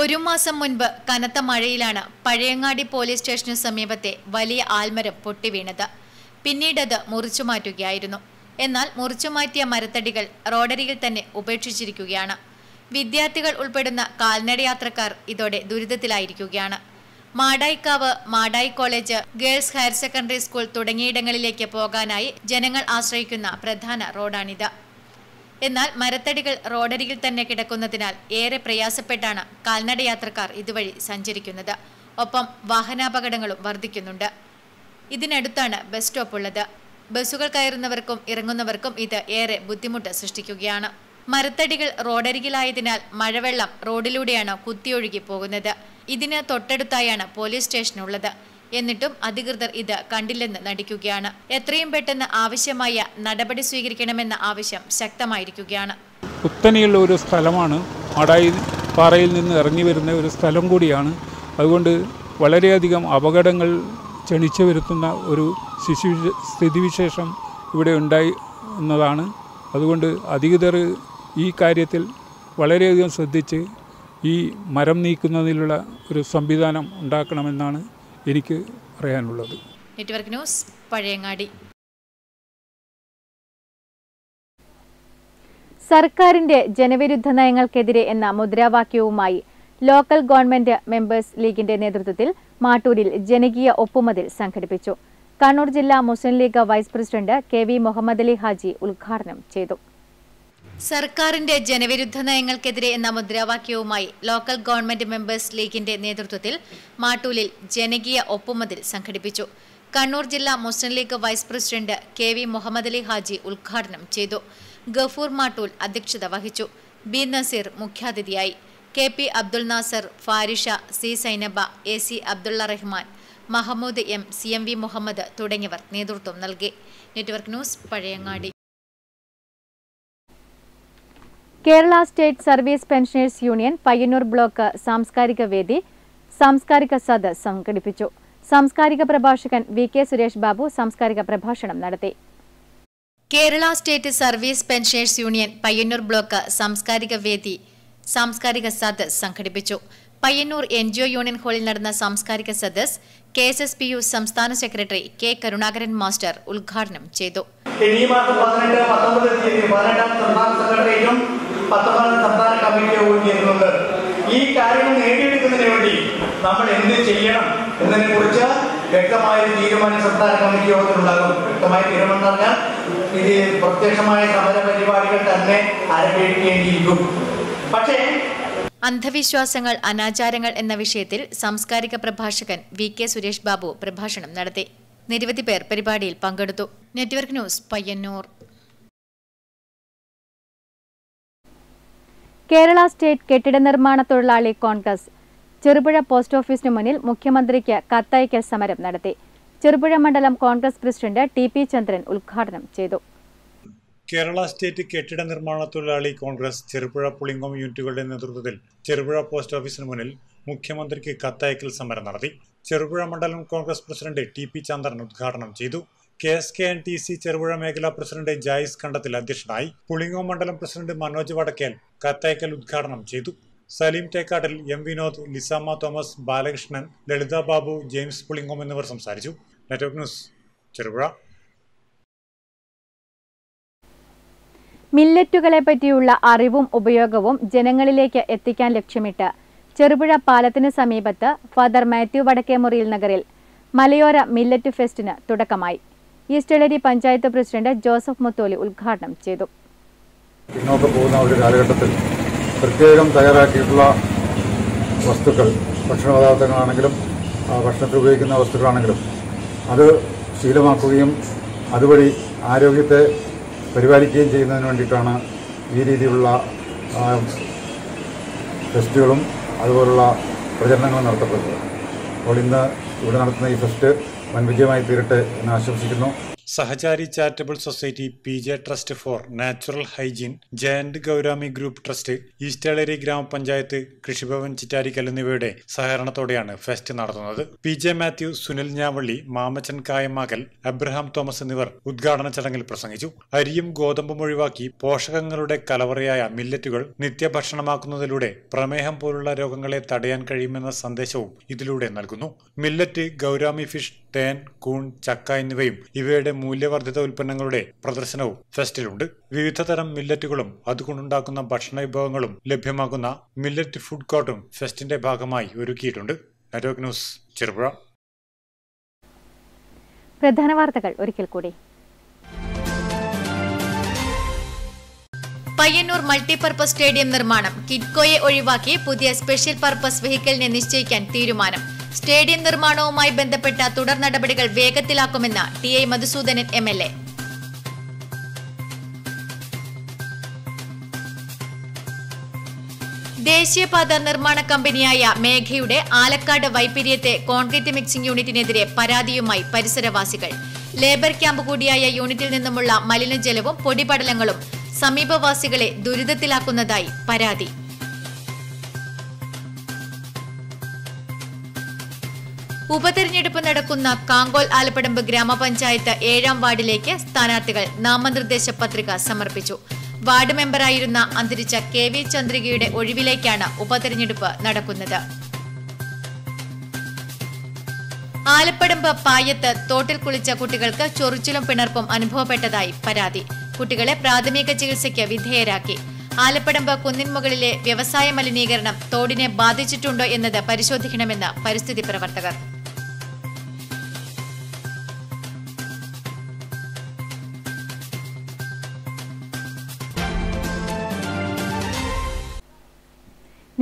ഒരു മാസം മുൻപ് കനത്ത മഴയിലാണ് പഴയങ്ങാടി പോലീസ് സ്റ്റേഷനു സമീപത്തെ വലിയ ആൽമരം പൊട്ടിവീണത്. പിന്നീടത് മുറിച്ചു മാറ്റുകയായിരുന്നു. എന്നാൽ മുറിച്ചു മാറ്റിയ മരത്തടികൾ റോഡരികിൽ തന്നെ ഉപേക്ഷിച്ചിരിക്കുകയാണ്. വിദ്യാർത്ഥികൾ ഉൾപ്പെടുന്ന കാൽനടയാത്രക്കാർ ഇതോടെ ദുരിതത്തിലായിരിക്കുകയാണ്. Madayikavu Madayi college girls higher secondary school തുടങ്ങിയിടങ്ങളിലേക്ക് പോകാനായി ജനങ്ങൾ ആശ്രയിക്കുന്ന പ്രധാന റോഡാണിത്. എന്നാൽ മരത്തടികൾ റോഡരികിൽ തന്നെ കിടക്കുന്നതിനാൽ ഏറെ പ്രയാസപ്പെട്ടാണ് കാൽനടയാത്രക്കാർ ഇതുവഴി സഞ്ചരിക്കുന്നത്. ഒപ്പം വാഹനാപകടങ്ങളും വർദ്ധിക്കുന്നുണ്ട് ഇതിനടുത്താണ് ബസ് സ്റ്റോപ്പ് ഉള്ളത് ബസ്സുകൾ കയറുന്നവർക്കും ഇറങ്ങുന്നവർക്കും ഇത് ഏറെ ബുദ്ധിമുട്ട് സൃഷ്ടിക്കുകയാണ്. മരത്തടികൾ റോഡരികിലായതിനാൽ മഴവെള്ളം റോഡിലൂടെയാണ് കുത്തിയൊഴുകി പോകുന്നത്. ഇതിന് തൊട്ടടുത്തായാണ് പോലീസ് സ്റ്റേഷൻ ഉള്ളത് എന്നിട്ടും അധികൃതർ ഇത് കണ്ടില്ലെന്ന് നടിക്കുകയാണ്. എത്രയും പെട്ടെന്ന് ആവശ്യമായ നടപടി സ്വീകരിക്കണമെന്ന ആവശ്യം ശക്തമായിരിക്കുകയാണ്. കുത്തനെയുള്ള ഒരു സ്ഥലമാണ് മടായി പാറയിൽ നിന്ന് ഇറങ്ങി വരുന്ന ഒരു സ്ഥലം കൂടിയാണ്. അതുകൊണ്ട് വളരെയധികം അപകടങ്ങൾ ക്ഷണിച്ചു വരുത്തുന്ന ഒരു ശിശു സ്ഥിതിവിശേഷം ഇവിടെ ഉണ്ടായി എന്നതാണ്. അതുകൊണ്ട് അധികൃതർ ഈ കാര്യത്തിൽ വളരെയധികം ശ്രദ്ധിച്ച് ഈ മരം നീക്കുന്നതിലുള്ള ഒരു സംവിധാനം ഉണ്ടാക്കണമെന്നാണ് എനിക്ക് പറയാനുള്ളത് നെറ്റ്വർക്ക് ന്യൂസ് പഴയങ്ങാടി. സർക്കാരിന്റെ ജനവിരുദ്ധ നയങ്ങൾക്കെതിരെ എന്ന മുദ്രാവാക്യവുമായി ലോക്കൽ ഗവൺമെന്റ് മെമ്പേഴ്സ് ലീഗിന്റെ നേതൃത്വത്തിൽ മാട്ടൂരിൽ ജനകീയ ഒപ്പുമതിൽ സംഘടിപ്പിച്ചു. കണ്ണൂർ ജില്ലാ Muslim League vice president K V Muhammad Ali Haji ഉദ്ഘാടനം ചെയ്തു. സർക്കാരിന്റെ ജനവിരുദ്ധ നയങ്ങൾക്കെതിരെ എന്ന മുദ്രാവാക്യവുമായി ലോക്കൽ ഗവൺമെന്റ് മെമ്പേഴ്സ് ലീഗിന്റെ നേതൃത്വത്തിൽ മാട്ടൂലിൽ ജനകീയ ഒപ്പുമതിൽ സംഘടിപ്പിച്ചു. കണ്ണൂർ ജില്ലാ Muslim League vice president K V Muhammad Ali Haji ഉദ്ഘാടനം ചെയ്തു. ഗഫൂർ മാട്ടൂൽ അധ്യക്ഷത വഹിച്ചു. ബി നസീർ മുഖ്യാതിഥിയായി. K P Abdul Nasar Farisha C Zainaba A C Abdulla Rahman Mahmood M C M V Muhammad തുടങ്ങിയവർ നേതൃത്വം നൽകി. Network news Pazhayangadi. Kerala state service pensioners union Payyanur block സാംസ്കാരിക വേദി സാംസ്കാരിക സദസ് സംഘടിപ്പിച്ചു. സാംസ്കാരിക പ്രഭാഷകൻ വി കെ സുരേഷ് ബാബു സാംസ്കാരിക പ്രഭാഷണം നടത്തി. Kerala state service pensioners union Payyanur block സാംസ്കാരിക വേദി സാംസ്കാരിക സദസ് സംഘടിപ്പിച്ചു. Payyanur N G O union ഹാളിൽ നടന്ന സാംസ്കാരിക സദസ് K S S P U സംസ്ഥാന സെക്രട്ടറി കെ കരുണാകരൻ മാസ്റ്റർ ഉദ്ഘാടനം ചെയ്തു. ഈ മാസം പതിനെട്ട് പത്തൊമ്പത് തീയതി പതിനെട്ടാം സംസ്ഥാന സെക്രട്ടറിയും പത്തൊമ്പതാം സംസ്ഥാന കമ്മിറ്റി യോഗവും ചേരുന്നുണ്ട് ഈ കാര്യങ്ങൾ നേടിയെടുക്കുന്നതിന് വേണ്ടി നമ്മൾ എന്ത് ചെയ്യണം എന്നതിനെ കുറിച്ച് വ്യക്തമായ തീരുമാനം സംസ്ഥാന കമ്മിറ്റി യോഗത്തിലുണ്ടാകും. വ്യക്തമായ തീരുമാനം പറഞ്ഞാൽ ഇത് പ്രത്യക്ഷമായ സമര പരിപാടികൾ തന്നെ അരങ്ങേറ്റേണ്ടിയിരിക്കും പക്ഷേ അന്ധവിശ്വാസങ്ങൾ അനാചാരങ്ങൾ എന്ന വിഷയത്തിൽ സാംസ്കാരിക പ്രഭാഷകൻ വി കെ സുരേഷ് ബാബു പ്രഭാഷണം നടത്തി. നിരവധി പേർ പരിപാടിയിൽ പങ്കെടുത്തു. Network news Payyanur. Kerala state കെട്ടിട നിർമ്മാണ തൊഴിലാളി കോൺഗ്രസ്. ചെറുപുഴ പോസ്റ്റ് ഓഫീസിന് മുന്നിൽ മുഖ്യമന്ത്രിക്ക് കത്തയക്കൽ സമരം നടത്തി. ചെറുപുഴ മണ്ഡലം Congress president T P Chandran ഉദ്ഘാടനം ചെയ്തു. കേരള സ്റ്റേറ്റ് കെട്ടിട നിർമ്മാണ തൊഴിലാളി കോൺഗ്രസ് ചെറുപുഴ പുളിങ്കോം യൂണിറ്റുകളുടെ നേതൃത്വത്തിൽ ചെറുപുഴ പോസ്റ്റ് ഓഫീസിന് മുന്നിൽ മുഖ്യമന്ത്രിക്ക് കത്തയക്കൽ സമരം നടത്തി. ചെറുപുഴ മണ്ഡലം Congress president T P Chandran ഉദ്ഘാടനം ചെയ്തു. K S K N T C Cherupuzha മേഖലാ പ്രസിഡന്റ് ജായിസ് കണ്ടത്തിൽ അധ്യക്ഷനായി പുളിങ്ങോ മണ്ഡലം പ്രസിഡന്റ് മനോജ് വടക്കേൽ കത്തയക്കൽ ഉദ്ഘാടനം ചെയ്തു. Saleem Thekkattil M Vinod Lisamma Thomas Balakrishnan Lalitha Babu James Pulingome എന്നിവർ സംസാരിച്ചു. Network news Cherupuzha. മില്ലറ്റുകളെ പറ്റിയുള്ള അറിവും ഉപയോഗവും ജനങ്ങളിലേക്ക് എത്തിക്കാൻ ലക്ഷ്യമിട്ട് ചെറുപുഴ പാലത്തിന് സമീപത്ത് ഫാദർ മാത്യു വടക്കേമുറിയിൽ നഗറിൽ മലയോര മില്ലറ്റ് ഫെസ്റ്റിന് തുടക്കമായി. East എളരി panchayat president Joseph Mutholi ഉദ്ഘാടനം ചെയ്തു. പിന്നോക്കം പോകുന്ന ഒരു കാലഘട്ടത്തിൽ പ്രത്യേകം തയ്യാറാക്കിയിട്ടുള്ള വസ്തുക്കൾ ഭക്ഷണ പദാർത്ഥങ്ങളാണെങ്കിലും ഭക്ഷണത്തിൽ ഉപയോഗിക്കുന്ന വസ്തുക്കളാണെങ്കിലും അത് ശീലമാക്കുകയും അതുവഴി ആരോഗ്യത്തെ പരിപാലിക്കുകയും ചെയ്യുന്നതിന് വേണ്ടിയിട്ടാണ് ഈ രീതിയിലുള്ള ഫെസ്റ്റുകളും അതുപോലുള്ള പ്രചരണങ്ങളും നടത്തപ്പെടുന്നത്. അപ്പോൾ ഇന്ന് ഇവിടെ നടത്തുന്ന ഈ ഫെസ്റ്റ് വൻ വിജയമായി തീരട്ടെ എന്ന് ആശംസിക്കുന്നു. Sahachari charitable society P J trust for natural hygiene giant gourami group trust East Eleri ഗ്രാമപഞ്ചായത്ത് കൃഷിഭവൻ ചിറ്റാരിക്കൽ എന്നിവയുടെ സഹകരണത്തോടെയാണ് ഫെസ്റ്റ് നടത്തുന്നത്. P J Mathew Sunil Njavalli Mamachan Kayamakal Abraham Thomas എന്നിവർ ഉദ്ഘാടന ചടങ്ങിൽ പ്രസംഗിച്ചു. അരിയും ഗോതമ്പും ഒഴിവാക്കി പോഷകങ്ങളുടെ കലവറയായ മില്ലറ്റുകൾ നിത്യഭക്ഷണമാക്കുന്നതിലൂടെ പ്രമേഹം പോലുള്ള രോഗങ്ങളെ തടയാൻ കഴിയുമെന്ന സന്ദേശവും ഇതിലൂടെ നൽകുന്നു. മില്ലറ്റ് ഗൗരാമി ഫിഷ് തേൻ കൂൺ ചക്ക എന്നിവയും ഇവയുടെ മൂല്യവർദ്ധിത ഉൽപ്പന്നങ്ങളുടെ പ്രദർശനവും ഫെസ്റ്റിലുണ്ട്. വിവിധ തരം മില്ലറ്റുകളും അതുകൊണ്ടുണ്ടാക്കുന്ന ഭക്ഷണ വിഭവങ്ങളും ലഭ്യമാക്കുന്ന മില്ലറ്റ് ഫുഡ് കോർട്ടും ഫെസ്റ്റിന്റെ ഭാഗമായി ഒരുക്കിയിട്ടുണ്ട്. Network news Cherupuzha. പ്രധാന വാർത്തകൾ ഒരിക്കൽ കൂടി. പയ്യന്നൂർ മൾട്ടിപർപ്പസ് സ്റ്റേഡിയം നിർമ്മാണം കിഡ്കോയെ ഒഴിവാക്കി പുതിയ സ്പെഷ്യൽ പർപ്പസ് വെഹിക്കിളിനെ നിശ്ചയിക്കാൻ തീരുമാനം. സ്റ്റേഡിയം നിർമ്മാണവുമായി ബന്ധപ്പെട്ട തുടർ നടപടികൾ വേഗത്തിലാക്കുമെന്ന് T I Madhusudanan M L A. ദേശീയപാത നിർമ്മാണ കമ്പനിയായ മേഘയുടെ ആലക്കാട് വൈപ്പിരിയത്തെ കോൺക്രീറ്റ് മിക്സിംഗ് യൂണിറ്റിനെതിരെ പരാതിയുമായി പരിസരവാസികൾ. ലേബർ ക്യാമ്പ് കൂടിയായ യൂണിറ്റിൽ നിന്നുമുള്ള മലിനജലവും പൊടിപടലങ്ങളും സമീപവാസികളെ ദുരിതത്തിലാക്കുന്നതായി പരാതി. ഉപതെരഞ്ഞെടുപ്പ് നടക്കുന്ന കാങ്കോൽ ആലപ്പടമ്പ് ഗ്രാമപഞ്ചായത്ത് ഏഴാം വാർഡിലേക്ക് സ്ഥാനാർത്ഥികൾ നാമനിർദ്ദേശ പത്രിക സമർപ്പിച്ചു. വാർഡ് മെമ്പറായിരുന്ന അന്തരിച്ച കെ വി ചന്ദ്രികയുടെ ഒഴിവിലേക്കാണ് ഉപതെരഞ്ഞെടുപ്പ് നടക്കുന്നത്. ആലപ്പടമ്പ് പായത്ത് തോട്ടിൽ കുളിച്ച കുട്ടികൾക്ക് ചൊറിച്ചിലും പിണർപ്പും അനുഭവപ്പെട്ടതായി പരാതി. കുട്ടികളെ പ്രാഥമിക ചികിത്സയ്ക്ക് വിധേയരാക്കി. ആലപ്പടമ്പ് കുന്നിൻമുകളിലെ വ്യവസായ മലിനീകരണം തോടിനെ ബാധിച്ചിട്ടുണ്ടോ എന്നത് പരിശോധിക്കണമെന്ന് പരിസ്ഥിതി പ്രവർത്തകർ.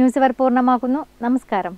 ന്യൂസ് അവർ പൂർണമാകുന്നു നമസ്കാരം.